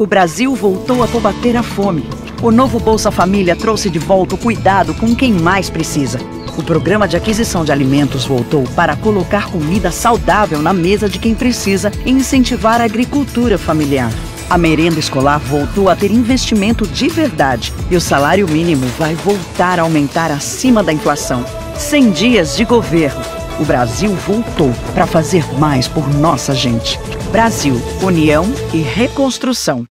O Brasil voltou a combater a fome. O novo Bolsa Família trouxe de volta o cuidado com quem mais precisa. O programa de aquisição de alimentos voltou para colocar comida saudável na mesa de quem precisa e incentivar a agricultura familiar. A merenda escolar voltou a ter investimento de verdade e o salário mínimo vai voltar a aumentar acima da inflação. 100 dias de governo. O Brasil voltou para fazer mais por nossa gente. Brasil, União e Reconstrução.